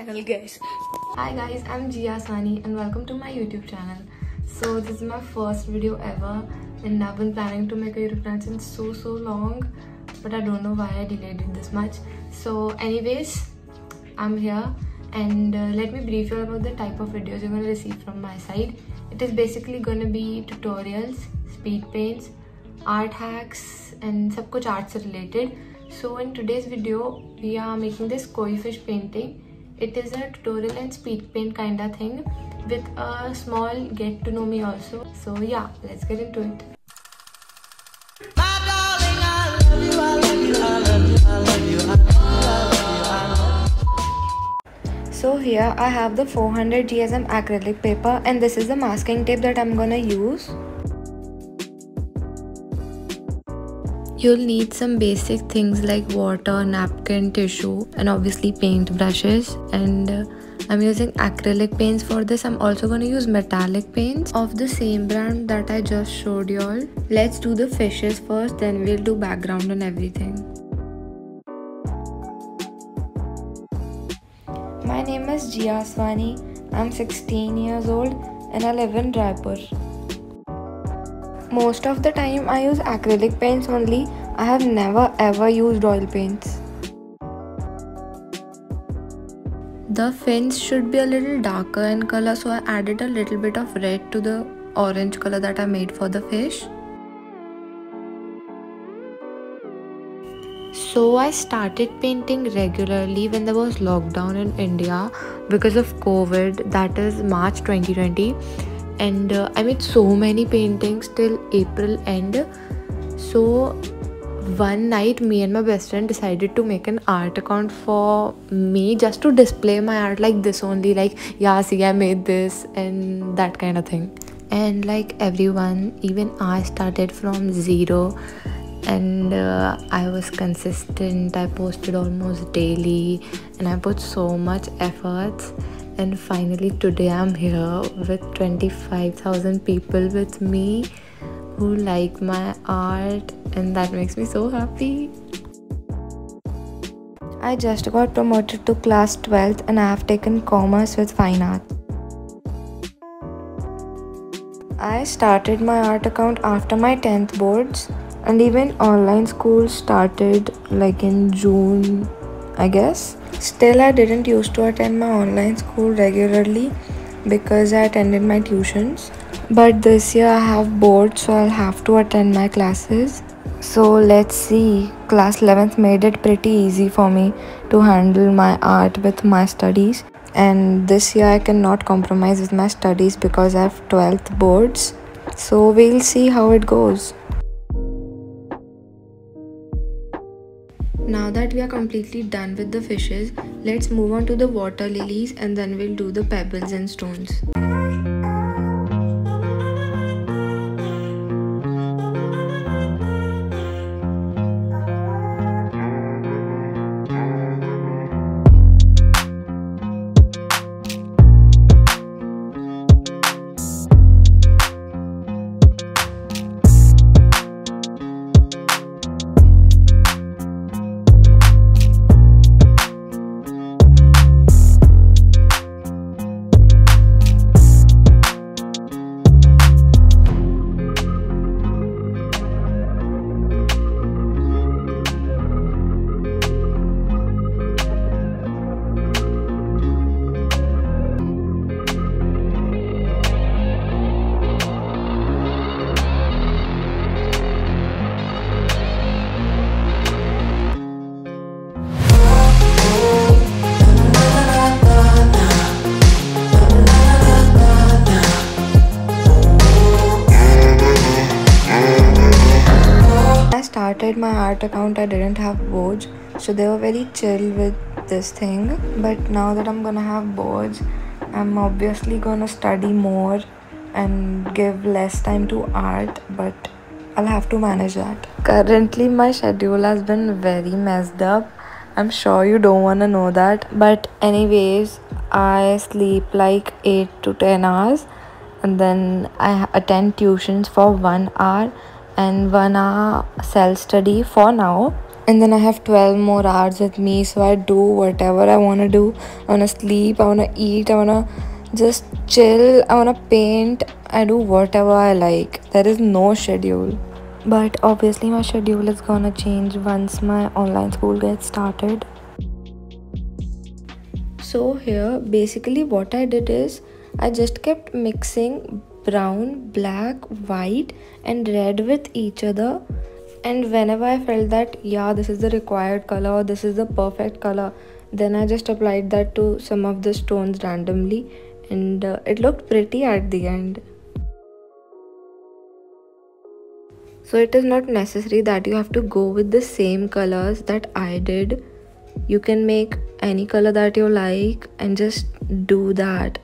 channel guys. Hi guys. I'm Jiya Aswani and welcome to my youtube channel. So this is my first video ever and I've been planning to make a YouTube channel since so so long but I don't know why I delayed it this much. So anyways I'm here and uh, let me brief you about the type of videos you're gonna receive from my side. It is basically gonna be tutorials speed paints art hacks and sab kuch arts related. So in today's video we are making this koi fish painting it is a tutorial and speed paint kind of thing with a small get to know me also. So yeah let's get into it. So here I have the 400 GSM acrylic paper and this is the masking tape that I'm gonna use You'll need some basic things like water, napkin, tissue and obviously paint brushes and uh, I'm using acrylic paints for this. I'm also going to use metallic paints of the same brand that I just showed y'all. Let's do the fishes first then we'll do background and everything. My name is Jiya Aswani. I'm 16 years old and I live in Raipur. Most of the time I use acrylic paints only. I have never ever used oil paints. The fins should be a little darker in color so I added a little bit of red to the orange color that I made for the fish. So I started painting regularly when there was lockdown in India because of COVID that is March 2020 and uh, I made so many paintings till April end. So one night me and my best friend decided to make an art account for me just to display my art like this only like yeah see I made this and that kind of thing. And like everyone even I started from zero. And uh, I was consistent. I posted almost daily. And I put so much efforts and finally today i'm here with 25000 people with me who like my art and that makes me so happy. I just got promoted to class 12th and i have taken commerce with fine art. I started my art account after my 10th boards and even online school started like in june i guess Still, I didn't used to attend my online school regularly because I attended my tuitions. But this year I have boards, so I'll have to attend my classes. So let's see. Class 11th made it pretty easy for me to handle my art with my studies. And this year I cannot compromise with my studies because I have 12th boards. So we'll see how it goes. Now that we are completely done with the fishes, let's move on to the water lilies and then we'll do the pebbles and stones. My art account i didn't have boards. So they were very chill with this thing. But now that i'm gonna have boards i'm obviously gonna study more and give less time to art but i'll have to manage that. Currently my schedule has been very messed up. I'm sure you don't want to know that. But anyways i sleep like 8 to 10 hours and then i attend tuitions for 1 hour and one hour self study for now and then I have 12 more hours with me, so I do whatever I want to do. I want to sleep, I want to eat, I want to just chill, I want to paint, I do whatever I like. There is no schedule. But obviously, my schedule is gonna change once my online school gets started. So, here basically, what I did is I just kept mixing brown, black, white, and red with each other. And whenever i felt that yeah this is the required color or this is the perfect color then i just applied that to some of the stones randomly. And uh, it looked pretty at the end. So it is not necessary that you have to go with the same colors that i did. You can make any color that you like and just do that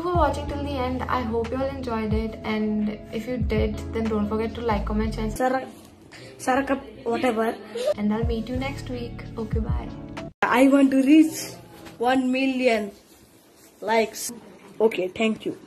I hope you all enjoyed it and if you did then don't forget to like, comment, share. Sarak, Sarak, whatever. And I'll meet you next week. Okay, bye. I want to reach 1 million likes. Okay, thank you.